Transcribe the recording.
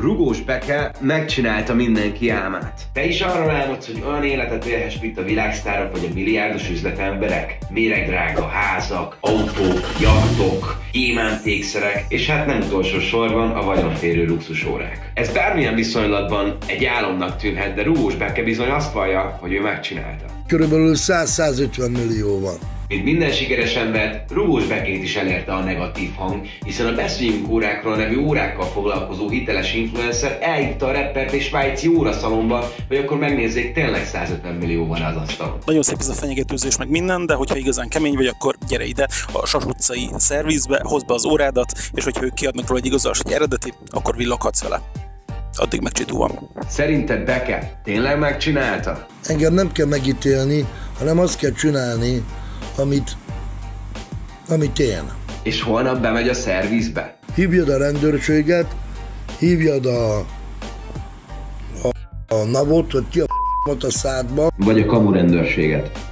Rugós Beke megcsinálta mindenki álmát. Te is arra álmodsz, hogy olyan életet élhess, mint a világsztárok vagy a milliárdos üzletemberek? Méregdrága házak, autók, jachtok, gyémántékszerek, és hát nem utolsó sorban a vagyonférő luxusórák. Ez bármilyen viszonylatban egy álomnak tűnhet, de Rugós Beke bizony azt vallja, hogy ő megcsinálta. Körülbelül 100-150 millió van. Mint minden sikeres embert, Rugós Bekét is elérte a negatív hang, hiszen a Beszéljünk órákról nevű órákkal foglalkozó hiteles influencer elhívta a reppert és svájci óraszalomba, hogy akkor megnézzék, tényleg 150 millió van az asztalon. Nagyon szép ez a fenyegetőzés, meg minden, de hogyha igazán kemény vagy, akkor gyere ide a Sas utcai szervizbe, hozd be az órádat, és hogyha ők kiadnak róla egy igazolás, hogy eredeti, akkor villoghatsz vele. Addig megcsitúvam. Szerinted Beke tényleg megcsinálta? Engem nem kell megítélni, hanem azt kell csinálni, amit, amit én. És holnap bemegy a szervizbe? Hívjad a rendőrséget, hívjad a, a, a navot, hogy ki a a szádba. Vagy a kamu rendőrséget.